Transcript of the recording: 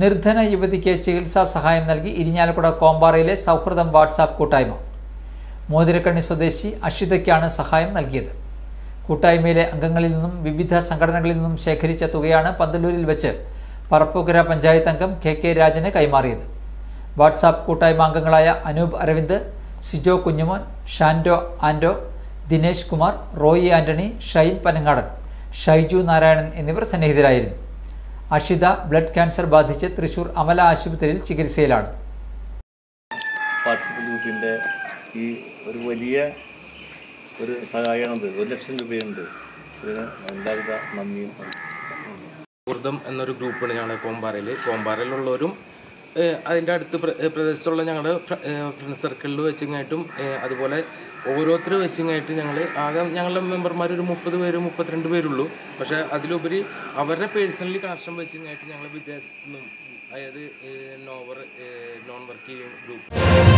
നിർധന യുവതിക്ക് ചികിത്സാ സഹായം നൽകി ഇരിഞ്ഞാലക്കുട കോമ്പാറയിലെ സൗഹൃദം വാട്സാപ്പ് കൂട്ടായ്മ. മോതിരക്കണ്ണി സ്വദേശി അഷിതയ്ക്കാണ് സഹായം നൽകിയത്. കൂട്ടായ്മയിലെ അംഗങ്ങളിൽ നിന്നും വിവിധ സംഘടനകളിൽ നിന്നും ശേഖരിച്ച തുകയാണ് പന്തല്ലൂരിൽ വെച്ച് പറപ്പുകര പഞ്ചായത്ത് അംഗം കെ കെ രാജന് കൈമാറിയത്. വാട്സാപ്പ് കൂട്ടായ്മ അംഗങ്ങളായ അനൂപ് അരവിന്ദ് സിജോ കുഞ്ഞുമോൻ ഷാൻഡോ ആൻഡോ ദിനേശ് കുമാർ റോയി ആന്റണി ഷൈൻ പനങ്ങാടൻ ഷൈജു നാരായണൻ എന്നിവർ സന്നിഹിതരായിരുന്നു. അഷിത ബ്ലഡ് ക്യാൻസർ ബാധിച്ച് തൃശൂർ അമല ആശുപത്രിയിൽ ചികിത്സയിലാണ്. വാട്സപ്പ് ഗ്രൂപ്പിന്റെ ഈ ഒരു വലിയ ഒരു സഹായമാണത്. ഒരു ലക്ഷം രൂപയുണ്ട്. ഇതിന് എല്ലാവിധ നന്ദിയും എന്നൊരു ഗ്രൂപ്പാണ് ഞങ്ങളുടെ കോമ്പാറയിൽ കോമ്പാറയിലുള്ളവരും അതിന്റെ അടുത്ത് പ്ര- പ്രദേശത്തുള്ള ഞങ്ങളുടെ ഫ്രണ്ട് സർക്കിളിൽ വെച്ചിങ്ങായിട്ടും അതുപോലെ ഓരോരുത്തർ വെച്ചിങ്ങായിട്ട് ഞങ്ങൾ ആകെ ഞങ്ങളുടെ മെമ്പർമാർ ഒരു മുപ്പത് പേര് മുപ്പത്തിരണ്ട് പേരുള്ളൂ. പക്ഷേ അതിലുപരി അവരുടെ പേഴ്സണലി കണക്ഷൻ വെച്ചിങ്ങായിട്ട് ഞങ്ങൾ വിദേശത്തു നിന്നും അതായത് നോവർ നോൺ വർക്കിംഗ് ഗ്രൂപ്പ്